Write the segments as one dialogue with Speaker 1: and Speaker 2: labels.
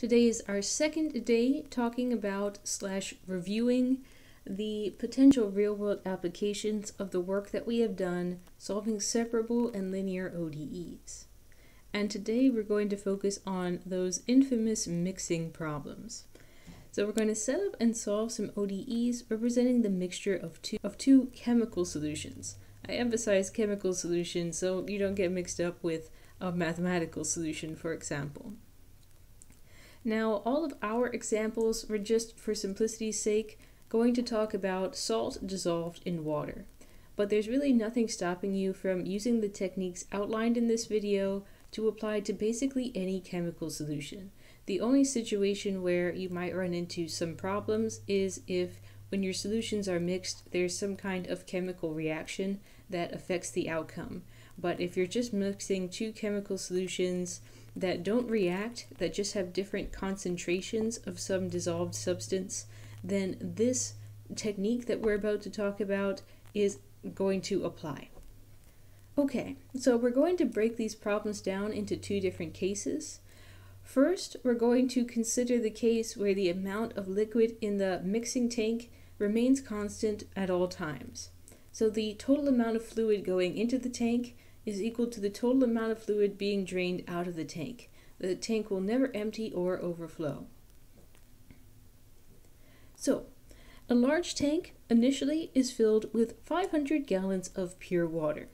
Speaker 1: Today is our second day talking about slash reviewing the potential real world applications of the work that we have done solving separable and linear ODEs. And today we're going to focus on those infamous mixing problems. So we're going to set up and solve some ODEs representing the mixture of two, of two chemical solutions. I emphasize chemical solutions so you don't get mixed up with a mathematical solution, for example. Now, all of our examples were just for simplicity's sake going to talk about salt dissolved in water. But there's really nothing stopping you from using the techniques outlined in this video to apply to basically any chemical solution. The only situation where you might run into some problems is if when your solutions are mixed, there's some kind of chemical reaction that affects the outcome. But if you're just mixing two chemical solutions, that don't react, that just have different concentrations of some dissolved substance, then this technique that we're about to talk about is going to apply. Okay, so we're going to break these problems down into two different cases. First, we're going to consider the case where the amount of liquid in the mixing tank remains constant at all times. So the total amount of fluid going into the tank is equal to the total amount of fluid being drained out of the tank. The tank will never empty or overflow. So, a large tank initially is filled with 500 gallons of pure water.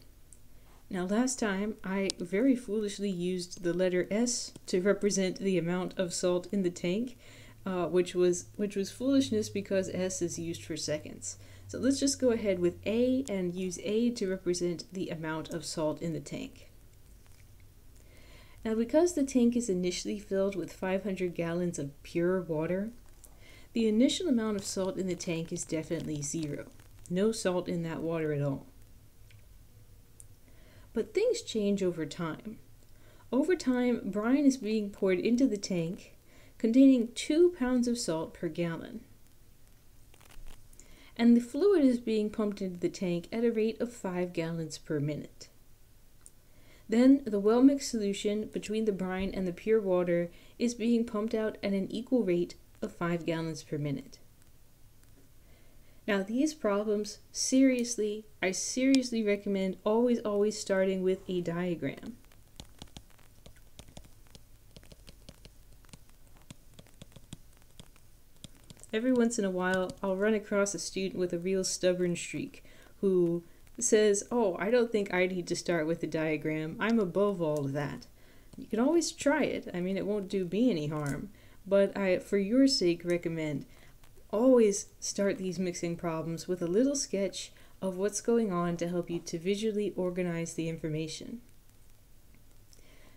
Speaker 1: Now last time I very foolishly used the letter S to represent the amount of salt in the tank, uh, which was which was foolishness because S is used for seconds. So let's just go ahead with A and use A to represent the amount of salt in the tank. Now because the tank is initially filled with 500 gallons of pure water, the initial amount of salt in the tank is definitely zero. No salt in that water at all. But things change over time. Over time, brine is being poured into the tank containing 2 pounds of salt per gallon and the fluid is being pumped into the tank at a rate of 5 gallons per minute. Then the well mixed solution between the brine and the pure water is being pumped out at an equal rate of 5 gallons per minute. Now these problems, seriously, I seriously recommend always, always starting with a diagram. Every once in a while I'll run across a student with a real stubborn streak who says, Oh, I don't think I need to start with a diagram. I'm above all of that. You can always try it. I mean, it won't do me any harm. But I, for your sake, recommend always start these mixing problems with a little sketch of what's going on to help you to visually organize the information.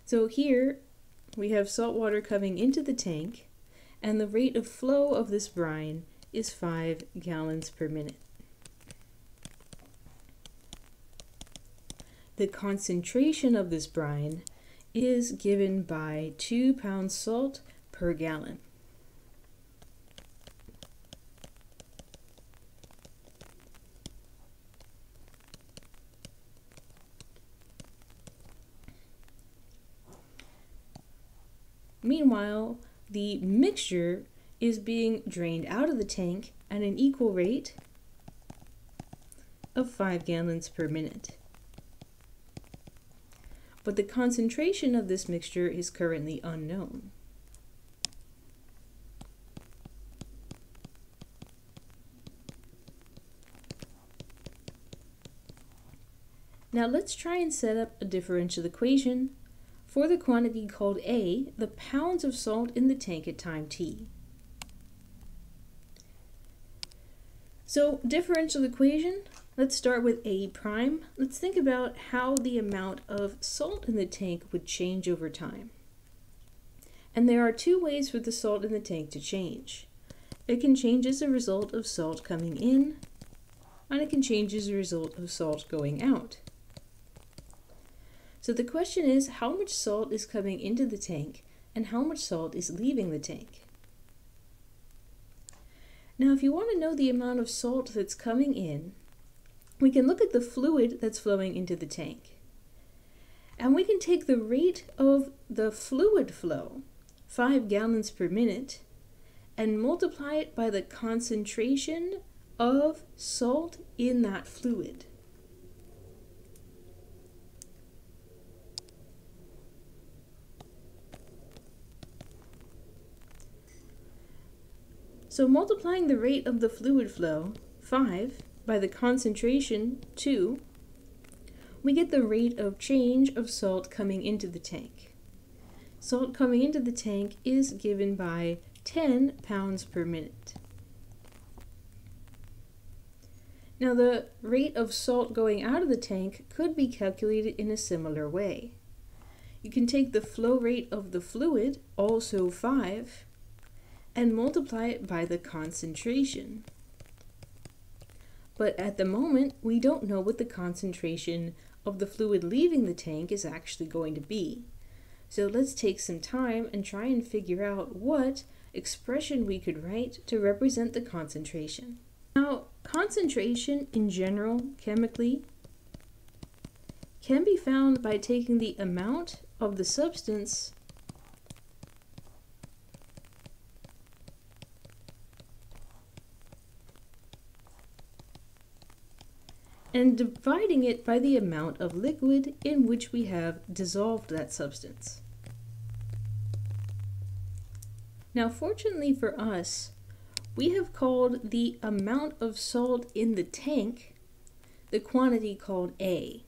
Speaker 1: So here we have salt water coming into the tank and the rate of flow of this brine is 5 gallons per minute. The concentration of this brine is given by 2 pounds salt per gallon. Meanwhile, the mixture is being drained out of the tank at an equal rate of 5 gallons per minute. But the concentration of this mixture is currently unknown. Now let's try and set up a differential equation for the quantity called A, the pounds of salt in the tank at time t. So differential equation, let's start with A prime. Let's think about how the amount of salt in the tank would change over time. And there are two ways for the salt in the tank to change. It can change as a result of salt coming in, and it can change as a result of salt going out. So the question is how much salt is coming into the tank and how much salt is leaving the tank? Now if you want to know the amount of salt that's coming in, we can look at the fluid that's flowing into the tank. And we can take the rate of the fluid flow 5 gallons per minute and multiply it by the concentration of salt in that fluid. So multiplying the rate of the fluid flow, 5, by the concentration, 2, we get the rate of change of salt coming into the tank. Salt coming into the tank is given by 10 pounds per minute. Now the rate of salt going out of the tank could be calculated in a similar way. You can take the flow rate of the fluid, also 5, and multiply it by the concentration. But at the moment, we don't know what the concentration of the fluid leaving the tank is actually going to be. So let's take some time and try and figure out what expression we could write to represent the concentration. Now, concentration in general, chemically, can be found by taking the amount of the substance and dividing it by the amount of liquid in which we have dissolved that substance. Now, fortunately for us, we have called the amount of salt in the tank the quantity called A.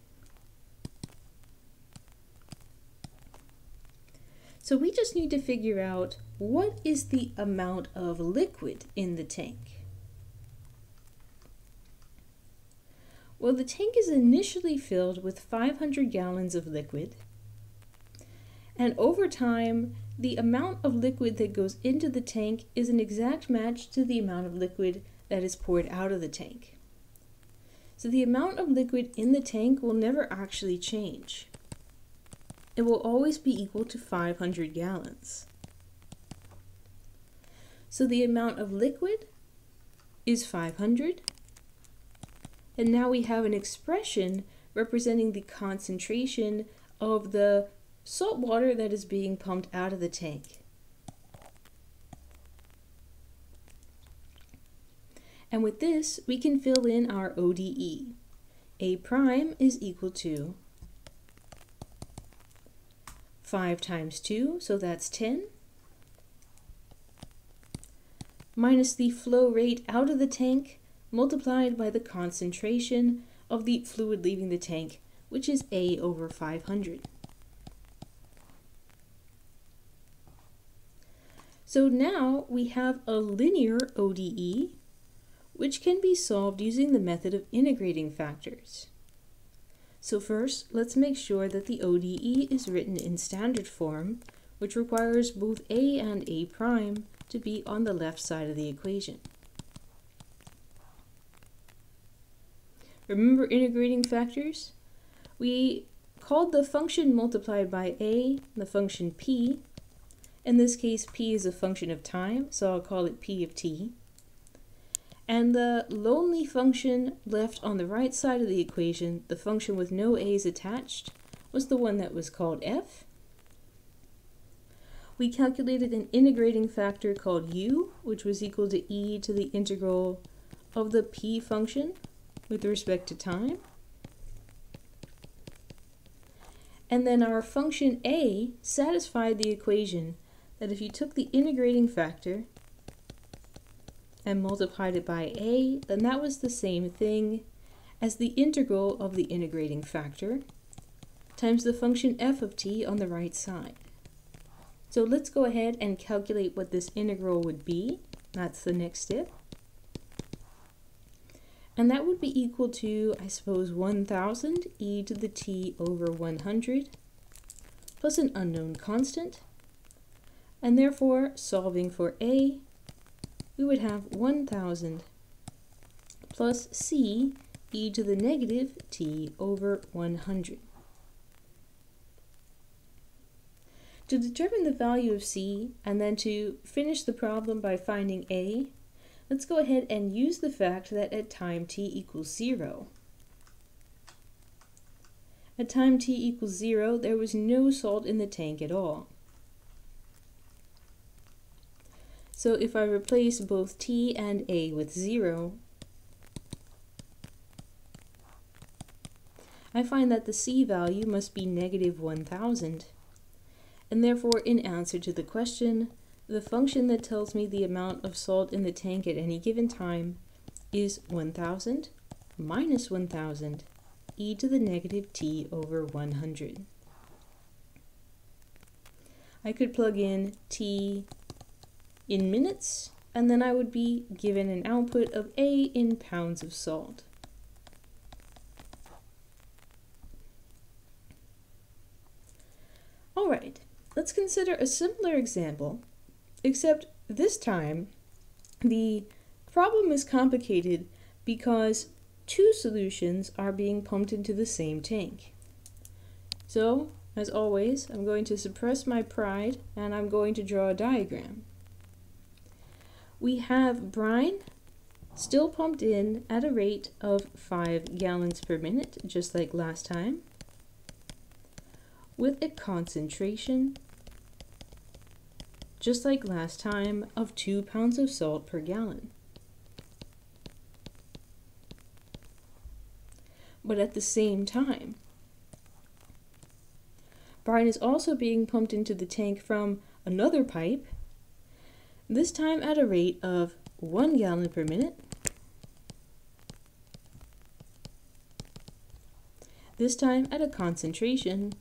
Speaker 1: So we just need to figure out what is the amount of liquid in the tank. Well, the tank is initially filled with 500 gallons of liquid, and over time, the amount of liquid that goes into the tank is an exact match to the amount of liquid that is poured out of the tank. So the amount of liquid in the tank will never actually change. It will always be equal to 500 gallons. So the amount of liquid is 500 and now we have an expression representing the concentration of the salt water that is being pumped out of the tank. And with this, we can fill in our ODE. A prime is equal to 5 times 2, so that's 10, minus the flow rate out of the tank, multiplied by the concentration of the fluid leaving the tank, which is A over 500. So now we have a linear ODE, which can be solved using the method of integrating factors. So first, let's make sure that the ODE is written in standard form, which requires both A and A prime to be on the left side of the equation. Remember integrating factors? We called the function multiplied by a the function p. In this case, p is a function of time, so I'll call it p of t. And the lonely function left on the right side of the equation, the function with no a's attached, was the one that was called f. We calculated an integrating factor called u, which was equal to e to the integral of the p function with respect to time. And then our function a satisfied the equation that if you took the integrating factor and multiplied it by a, then that was the same thing as the integral of the integrating factor times the function f of t on the right side. So let's go ahead and calculate what this integral would be. That's the next step. And that would be equal to, I suppose, 1000 e to the t over 100 plus an unknown constant. And therefore, solving for a, we would have 1000 plus c e to the negative t over 100. To determine the value of c, and then to finish the problem by finding a, let's go ahead and use the fact that at time t equals 0, at time t equals 0, there was no salt in the tank at all. So if I replace both t and a with 0, I find that the c value must be negative 1000. And therefore, in answer to the question, the function that tells me the amount of salt in the tank at any given time is 1000 minus 1000 e to the negative t over 100. I could plug in t in minutes, and then I would be given an output of A in pounds of salt. Alright, let's consider a similar example, except this time the problem is complicated because two solutions are being pumped into the same tank. So, as always, I'm going to suppress my pride and I'm going to draw a diagram. We have brine still pumped in at a rate of 5 gallons per minute, just like last time, with a concentration, just like last time, of 2 pounds of salt per gallon. But at the same time, Brine is also being pumped into the tank from another pipe, this time at a rate of 1 gallon per minute. This time at a concentration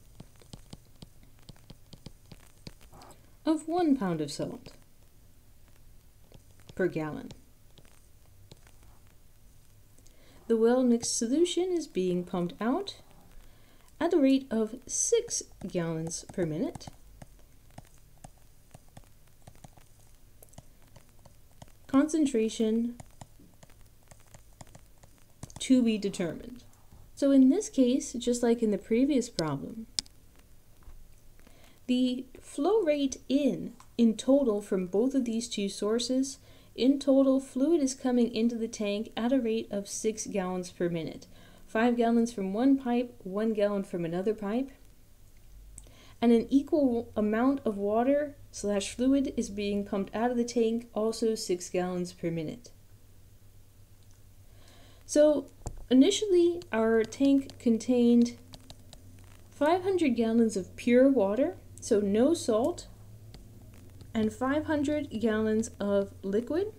Speaker 1: 1 pound of salt per gallon. The well mixed solution is being pumped out at the rate of 6 gallons per minute. Concentration to be determined. So in this case, just like in the previous problem, the flow rate in, in total from both of these two sources, in total, fluid is coming into the tank at a rate of 6 gallons per minute. 5 gallons from one pipe, 1 gallon from another pipe. And an equal amount of water slash fluid is being pumped out of the tank, also 6 gallons per minute. So initially our tank contained 500 gallons of pure water, so no salt, and 500 gallons of liquid.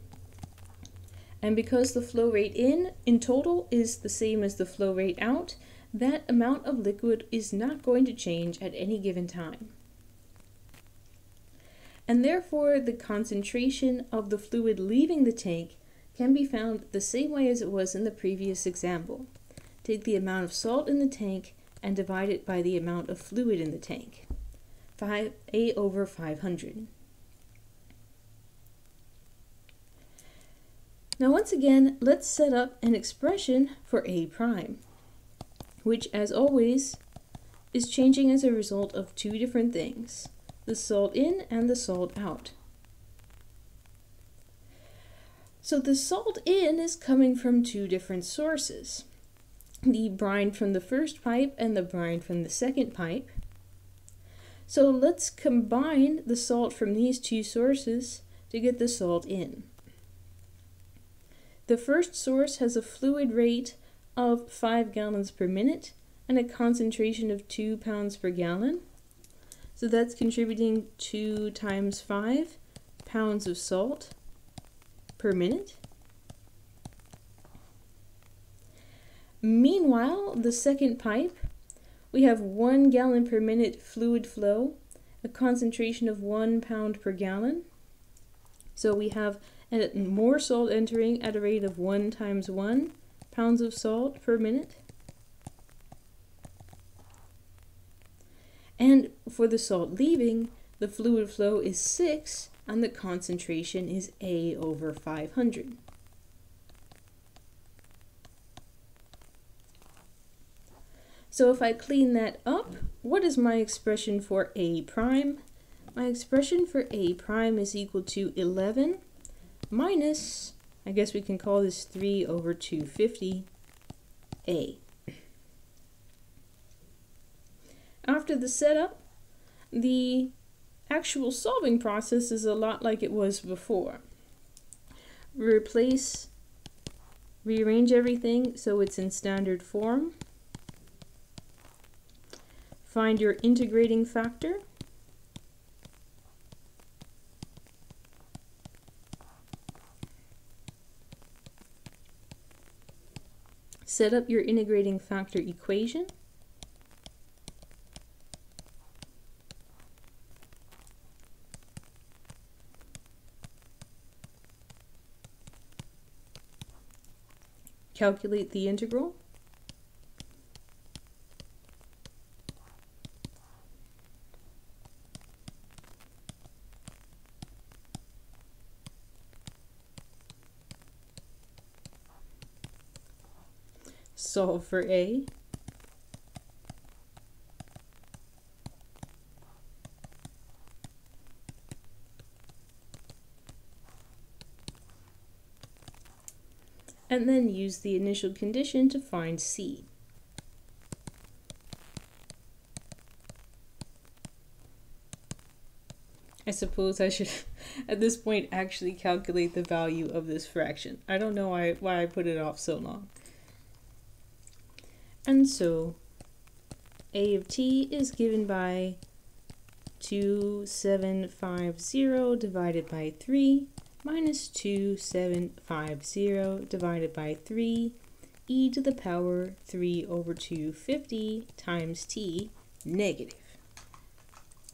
Speaker 1: And because the flow rate in, in total, is the same as the flow rate out, that amount of liquid is not going to change at any given time. And therefore, the concentration of the fluid leaving the tank can be found the same way as it was in the previous example. Take the amount of salt in the tank and divide it by the amount of fluid in the tank. 5, A over 500. Now once again, let's set up an expression for a prime, which as always is changing as a result of two different things, the salt in and the salt out. So the salt in is coming from two different sources. The brine from the first pipe and the brine from the second pipe. So let's combine the salt from these two sources to get the salt in. The first source has a fluid rate of 5 gallons per minute and a concentration of 2 pounds per gallon. So that's contributing 2 times 5 pounds of salt per minute. Meanwhile, the second pipe, we have 1 gallon per minute fluid flow, a concentration of 1 pound per gallon. So we have more salt entering at a rate of 1 times 1 pounds of salt per minute. And for the salt leaving, the fluid flow is 6 and the concentration is A over 500. So if I clean that up, what is my expression for A prime? My expression for A prime is equal to 11 minus, I guess we can call this 3 over 250a. After the setup, the actual solving process is a lot like it was before. Replace, rearrange everything so it's in standard form. Find your integrating factor. Set up your integrating factor equation. Calculate the integral. Solve for A. And then use the initial condition to find C. I suppose I should, at this point, actually calculate the value of this fraction. I don't know why, why I put it off so long. And so a of t is given by 2750 divided by 3 minus 2750 divided by 3 e to the power 3 over 250 times t negative.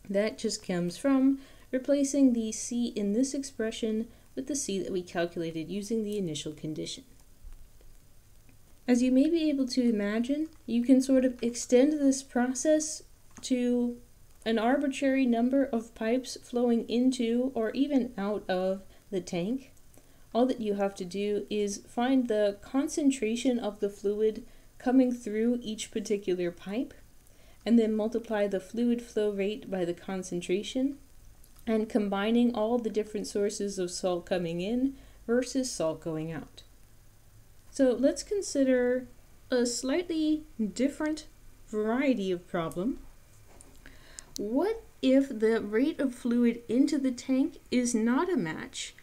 Speaker 1: That just comes from replacing the c in this expression with the c that we calculated using the initial condition. As you may be able to imagine, you can sort of extend this process to an arbitrary number of pipes flowing into or even out of the tank. All that you have to do is find the concentration of the fluid coming through each particular pipe and then multiply the fluid flow rate by the concentration and combining all the different sources of salt coming in versus salt going out. So let's consider a slightly different variety of problem. What if the rate of fluid into the tank is not a match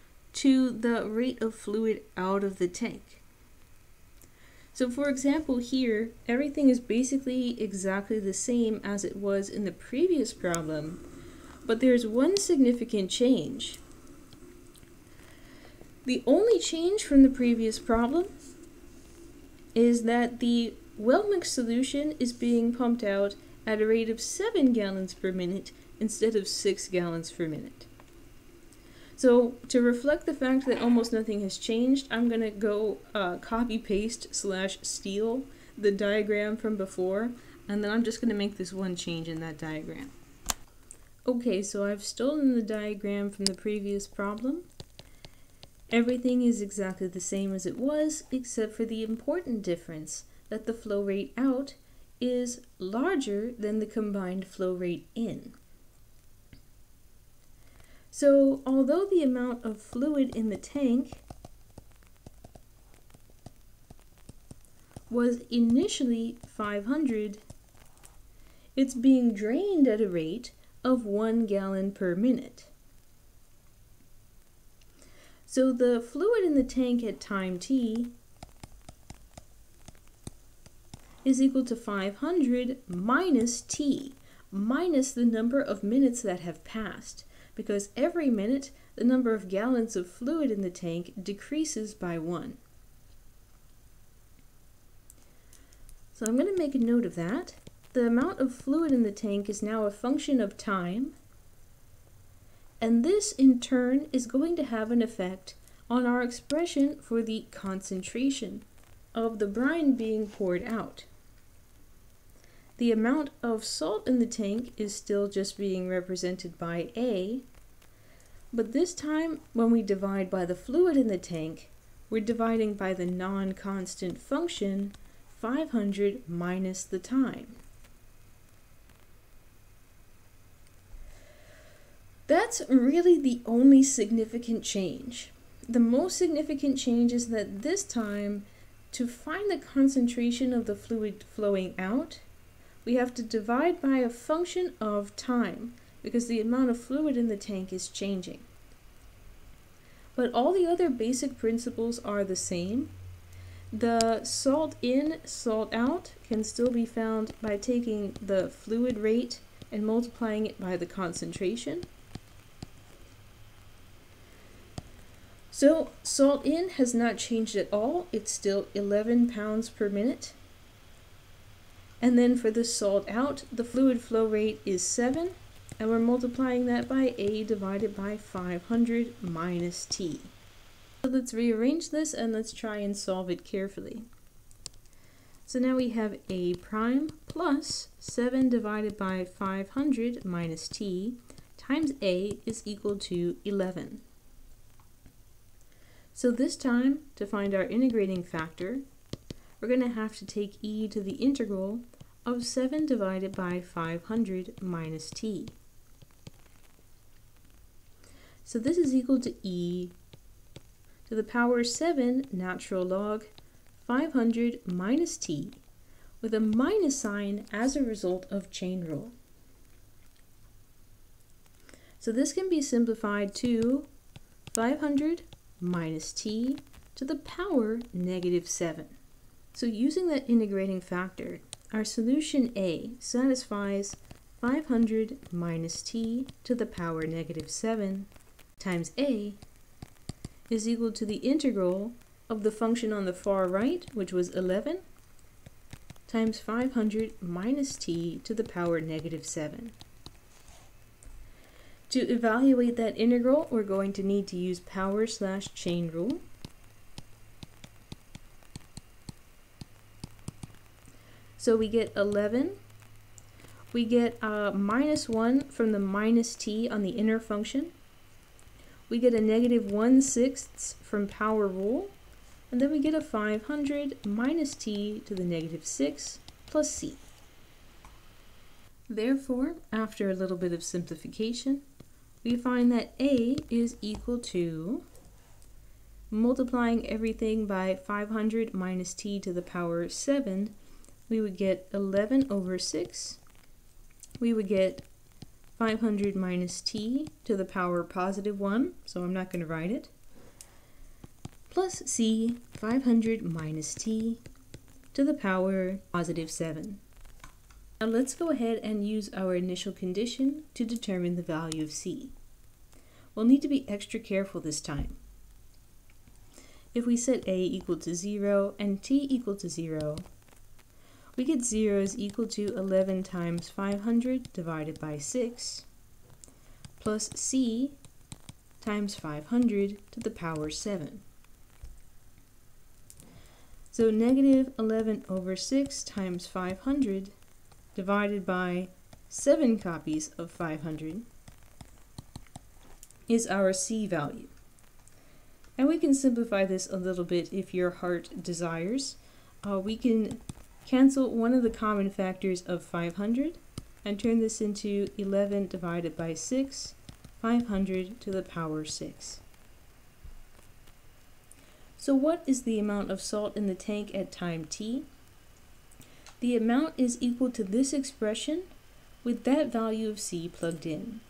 Speaker 1: to the rate of fluid out of the tank? So for example here, everything is basically exactly the same as it was in the previous problem, but there's one significant change. The only change from the previous problem is that the well mixed solution is being pumped out at a rate of 7 gallons per minute instead of 6 gallons per minute. So to reflect the fact that almost nothing has changed, I'm going to go uh, copy paste slash steal the diagram from before, and then I'm just going to make this one change in that diagram. Okay, so I've stolen the diagram from the previous problem, Everything is exactly the same as it was, except for the important difference that the flow rate out is larger than the combined flow rate in. So although the amount of fluid in the tank was initially 500, it's being drained at a rate of 1 gallon per minute. So the fluid in the tank at time t is equal to 500 minus t, minus the number of minutes that have passed, because every minute the number of gallons of fluid in the tank decreases by one. So I'm going to make a note of that. The amount of fluid in the tank is now a function of time, and this in turn is going to have an effect on our expression for the concentration of the brine being poured out. The amount of salt in the tank is still just being represented by A, but this time when we divide by the fluid in the tank, we're dividing by the non-constant function 500 minus the time. That's really the only significant change. The most significant change is that this time, to find the concentration of the fluid flowing out, we have to divide by a function of time because the amount of fluid in the tank is changing. But all the other basic principles are the same. The salt in, salt out can still be found by taking the fluid rate and multiplying it by the concentration. So salt in has not changed at all. It's still 11 pounds per minute. And then for the salt out, the fluid flow rate is 7, and we're multiplying that by A divided by 500 minus T. So let's rearrange this and let's try and solve it carefully. So now we have A prime plus 7 divided by 500 minus T times A is equal to 11. So this time, to find our integrating factor, we're going to have to take e to the integral of 7 divided by 500 minus t. So this is equal to e to the power 7 natural log 500 minus t with a minus sign as a result of chain rule. So this can be simplified to 500 minus t to the power negative 7. So using that integrating factor, our solution A satisfies 500 minus t to the power negative 7 times A is equal to the integral of the function on the far right, which was 11, times 500 minus t to the power negative 7. To evaluate that integral, we're going to need to use power slash chain rule. So we get 11. We get uh, minus 1 from the minus t on the inner function. We get a negative 1 sixths from power rule. And then we get a 500 minus t to the negative 6 plus c. Therefore, after a little bit of simplification, we find that A is equal to multiplying everything by 500 minus t to the power 7, we would get 11 over 6. We would get 500 minus t to the power positive 1, so I'm not going to write it, plus c, 500 minus t to the power positive 7. Now let's go ahead and use our initial condition to determine the value of c. We'll need to be extra careful this time. If we set a equal to 0 and t equal to 0, we get 0 is equal to 11 times 500 divided by 6 plus c times 500 to the power 7. So negative 11 over 6 times 500 divided by 7 copies of 500 is our C value. And we can simplify this a little bit if your heart desires. Uh, we can cancel one of the common factors of 500 and turn this into 11 divided by 6, 500 to the power 6. So what is the amount of salt in the tank at time t? The amount is equal to this expression with that value of c plugged in.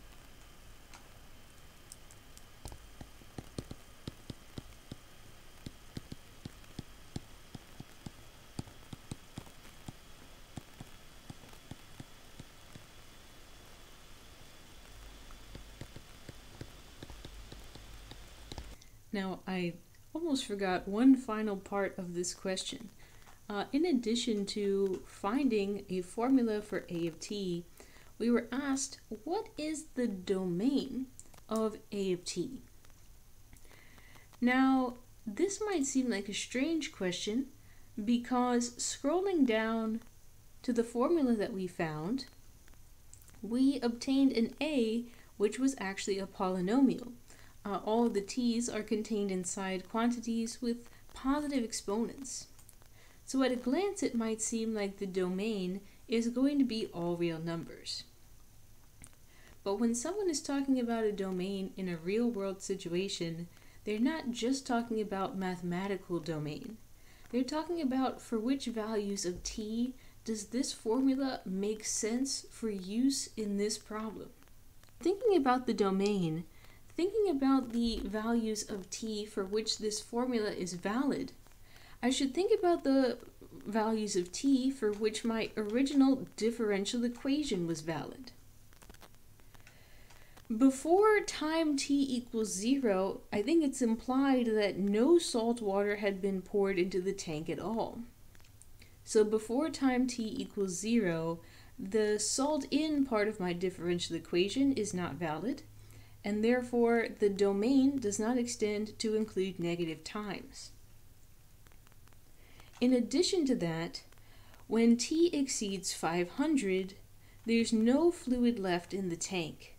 Speaker 1: Now, I almost forgot one final part of this question. Uh, in addition to finding a formula for A of t, we were asked what is the domain of A of t? Now, this might seem like a strange question because scrolling down to the formula that we found, we obtained an A which was actually a polynomial. Uh, all of the t's are contained inside quantities with positive exponents. So at a glance it might seem like the domain is going to be all real numbers. But when someone is talking about a domain in a real world situation, they're not just talking about mathematical domain. They're talking about for which values of t does this formula make sense for use in this problem. Thinking about the domain, thinking about the values of t for which this formula is valid, I should think about the values of t for which my original differential equation was valid. Before time t equals zero, I think it's implied that no salt water had been poured into the tank at all. So before time t equals zero, the salt in part of my differential equation is not valid, and therefore the domain does not extend to include negative times. In addition to that, when T exceeds 500, there's no fluid left in the tank.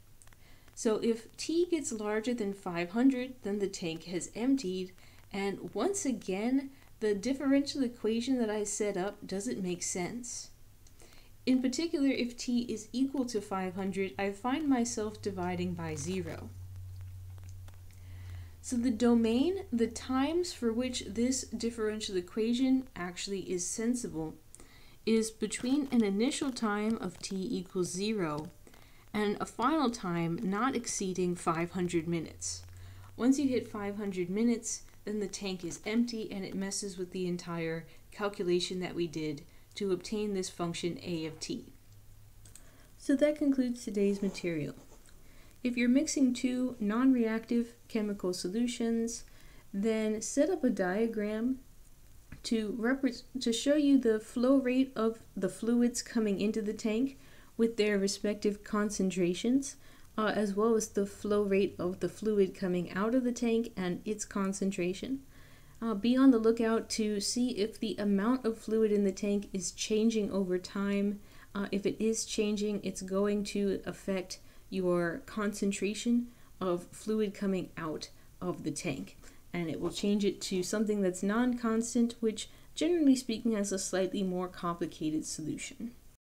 Speaker 1: So if T gets larger than 500, then the tank has emptied, and once again, the differential equation that I set up doesn't make sense. In particular, if T is equal to 500, I find myself dividing by zero. So the domain, the times for which this differential equation actually is sensible, is between an initial time of t equals 0 and a final time not exceeding 500 minutes. Once you hit 500 minutes, then the tank is empty and it messes with the entire calculation that we did to obtain this function a of t. So that concludes today's material. If you're mixing two non-reactive chemical solutions, then set up a diagram to, to show you the flow rate of the fluids coming into the tank with their respective concentrations, uh, as well as the flow rate of the fluid coming out of the tank and its concentration. Uh, be on the lookout to see if the amount of fluid in the tank is changing over time. Uh, if it is changing, it's going to affect your concentration of fluid coming out of the tank and it will change it to something that's non-constant which generally speaking has a slightly more complicated solution.